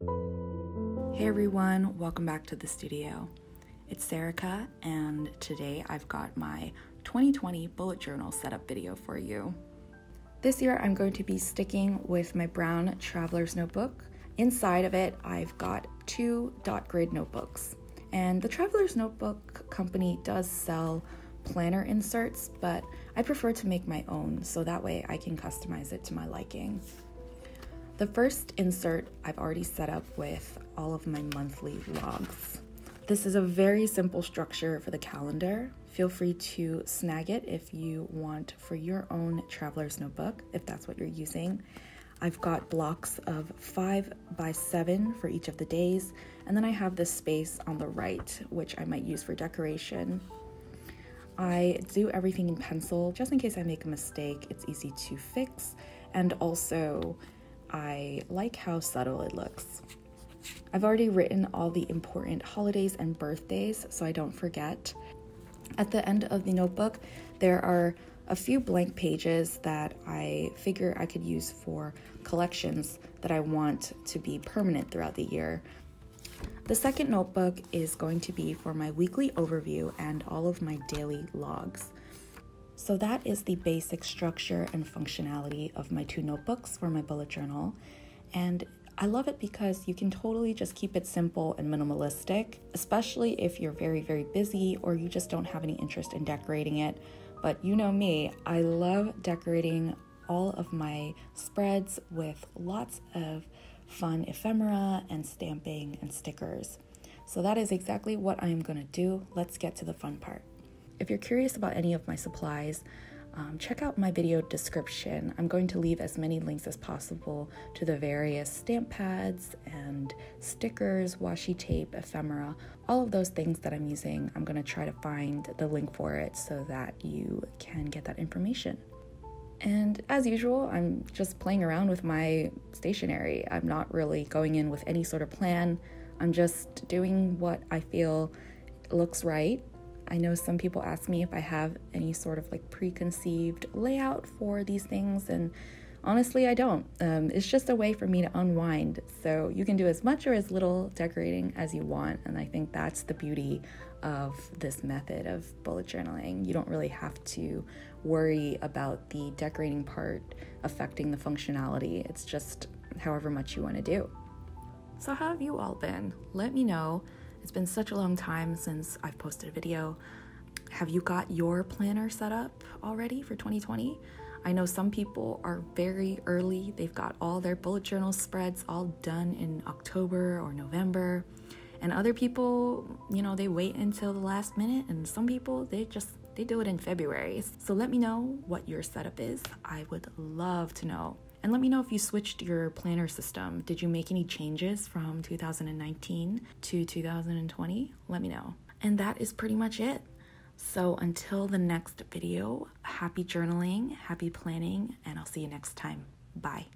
Hey everyone, welcome back to the studio. It's Sarica, and today I've got my 2020 bullet journal setup video for you. This year I'm going to be sticking with my brown traveler's notebook. Inside of it, I've got two dot grid notebooks. And the Traveler's Notebook company does sell planner inserts, but I prefer to make my own so that way I can customize it to my liking. The first insert I've already set up with all of my monthly logs. This is a very simple structure for the calendar. Feel free to snag it if you want for your own traveler's notebook, if that's what you're using. I've got blocks of five by seven for each of the days, and then I have this space on the right, which I might use for decoration. I do everything in pencil just in case I make a mistake, it's easy to fix, and also I like how subtle it looks. I've already written all the important holidays and birthdays so I don't forget. At the end of the notebook, there are a few blank pages that I figure I could use for collections that I want to be permanent throughout the year. The second notebook is going to be for my weekly overview and all of my daily logs. So that is the basic structure and functionality of my two notebooks for my bullet journal. And I love it because you can totally just keep it simple and minimalistic, especially if you're very, very busy or you just don't have any interest in decorating it. But you know me, I love decorating all of my spreads with lots of fun ephemera and stamping and stickers. So that is exactly what I'm gonna do. Let's get to the fun part. If you're curious about any of my supplies, um, check out my video description. I'm going to leave as many links as possible to the various stamp pads and stickers, washi tape, ephemera, all of those things that I'm using. I'm going to try to find the link for it so that you can get that information. And as usual, I'm just playing around with my stationery. I'm not really going in with any sort of plan. I'm just doing what I feel looks right I know some people ask me if I have any sort of like preconceived layout for these things, and honestly, I don't. Um, it's just a way for me to unwind. So you can do as much or as little decorating as you want, and I think that's the beauty of this method of bullet journaling. You don't really have to worry about the decorating part affecting the functionality, it's just however much you want to do. So, how have you all been? Let me know. It's been such a long time since I've posted a video. Have you got your planner set up already for 2020? I know some people are very early. They've got all their bullet journal spreads all done in October or November. And other people, you know, they wait until the last minute and some people they just they do it in February. So let me know what your setup is. I would love to know. And let me know if you switched your planner system. Did you make any changes from 2019 to 2020? Let me know. And that is pretty much it. So until the next video, happy journaling, happy planning, and I'll see you next time. Bye.